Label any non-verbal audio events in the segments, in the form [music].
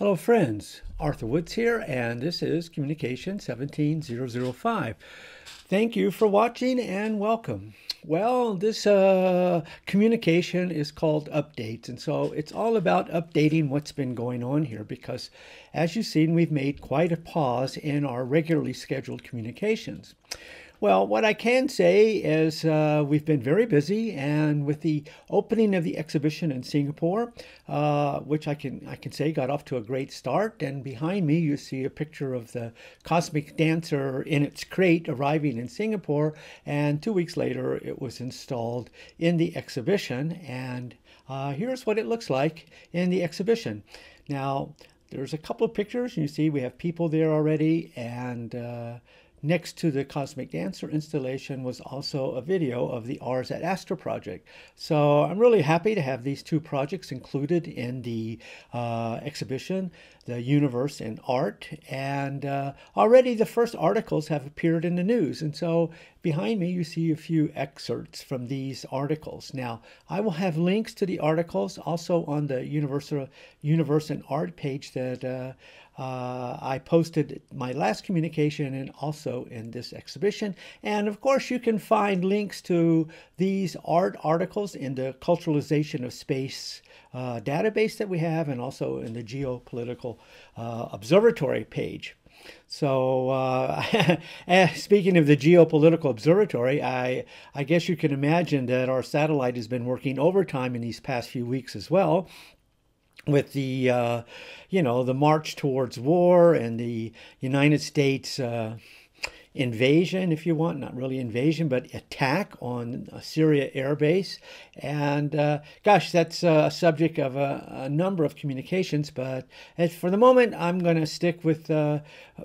Hello friends, Arthur Woods here and this is Communication 17005. Thank you for watching and welcome. Well, this uh, communication is called updates and so it's all about updating what's been going on here because as you've seen we've made quite a pause in our regularly scheduled communications. Well, what I can say is uh, we've been very busy, and with the opening of the exhibition in Singapore, uh, which I can I can say got off to a great start. And behind me, you see a picture of the Cosmic Dancer in its crate arriving in Singapore, and two weeks later, it was installed in the exhibition. And uh, here's what it looks like in the exhibition. Now, there's a couple of pictures. You see, we have people there already, and uh, Next to the Cosmic Dancer installation was also a video of the Ars ad Astra project. So I'm really happy to have these two projects included in the uh, exhibition, The Universe and Art. And uh, already the first articles have appeared in the news. And so behind me, you see a few excerpts from these articles. Now, I will have links to the articles also on the Universe, Universe and Art page that uh, uh, I posted my last communication and also in this exhibition. And of course, you can find links to these art articles in the Culturalization of Space uh, database that we have and also in the Geopolitical uh, Observatory page. So, uh, [laughs] speaking of the Geopolitical Observatory, I, I guess you can imagine that our satellite has been working overtime in these past few weeks as well with the uh, you know the march towards war and the United States uh, invasion, if you want, not really invasion, but attack on a Syria airbase. And uh, gosh, that's a subject of a, a, number of communications, but for the moment, I'm going to stick with uh,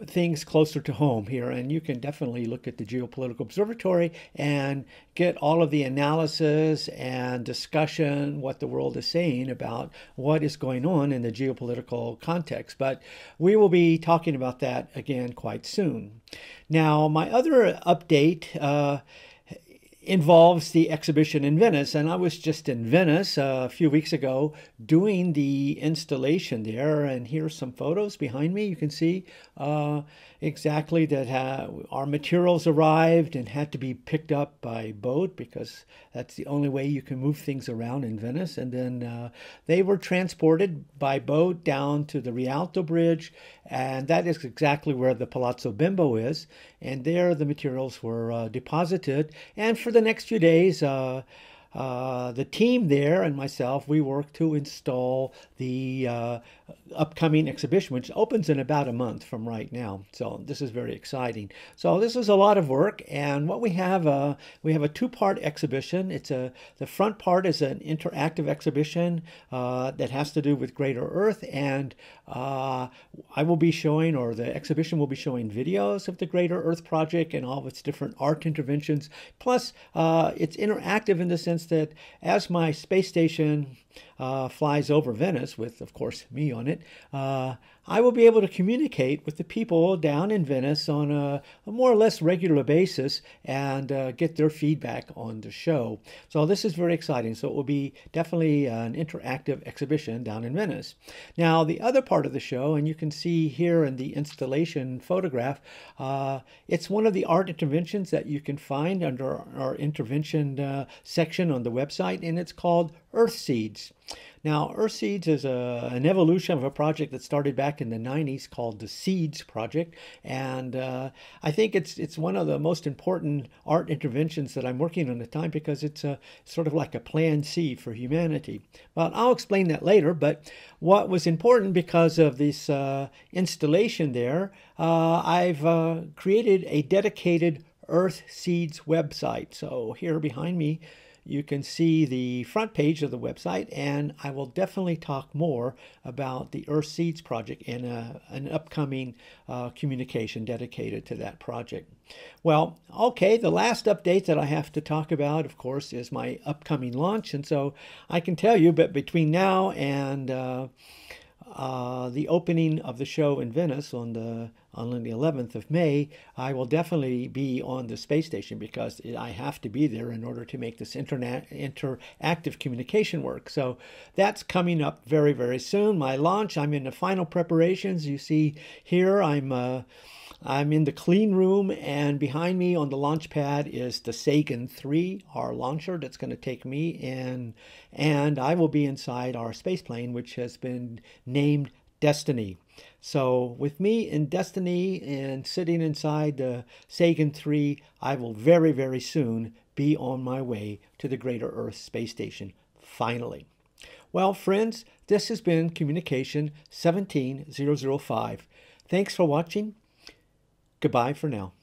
things closer to home here. And you can definitely look at the Geopolitical Observatory and get all of the analysis and discussion, what the world is saying about what is going on in the geopolitical context. But we will be talking about that again quite soon. Now, my other update uh, involves the exhibition in Venice. And I was just in Venice uh, a few weeks ago doing the installation there. And here's some photos behind me. You can see uh, exactly that uh, our materials arrived and had to be picked up by boat because that's the only way you can move things around in Venice. And then uh, they were transported by boat down to the Rialto Bridge. And that is exactly where the Palazzo Bembo is. And there the materials were uh, deposited. And for the next few days, uh, uh, the team there and myself, we work to install the uh, upcoming exhibition, which opens in about a month from right now. So this is very exciting. So this is a lot of work, and what we have, uh, we have a two-part exhibition. It's a the front part is an interactive exhibition uh, that has to do with Greater Earth, and uh, I will be showing, or the exhibition will be showing videos of the Greater Earth Project and all of its different art interventions. Plus, uh, it's interactive in the sense that as my space station uh, flies over Venice, with, of course, me on it, uh, I will be able to communicate with the people down in Venice on a, a more or less regular basis and uh, get their feedback on the show. So this is very exciting. So it will be definitely an interactive exhibition down in Venice. Now, the other part of the show, and you can see here in the installation photograph, uh, it's one of the art interventions that you can find under our intervention uh, section on the website, and it's called Earth Seeds. Now, Earth Seeds is a, an evolution of a project that started back in the 90s called the Seeds Project. And uh, I think it's, it's one of the most important art interventions that I'm working on at the time because it's a, sort of like a plan C for humanity. But I'll explain that later, but what was important because of this uh, installation there, uh, I've uh, created a dedicated Earth Seeds website. So here behind me, you can see the front page of the website, and I will definitely talk more about the Earth Seeds project in a, an upcoming uh, communication dedicated to that project. Well, okay, the last update that I have to talk about, of course, is my upcoming launch, and so I can tell you, but between now and uh, uh, the opening of the show in Venice on the on the 11th of May, I will definitely be on the space station because I have to be there in order to make this internet interactive communication work. So that's coming up very very soon. My launch, I'm in the final preparations. You see here, I'm. Uh, I'm in the clean room, and behind me on the launch pad is the Sagan 3, our launcher that's going to take me in, and I will be inside our space plane, which has been named Destiny. So, with me in Destiny and sitting inside the Sagan 3, I will very, very soon be on my way to the Greater Earth Space Station, finally. Well, friends, this has been Communication 17005. Thanks for watching Goodbye for now.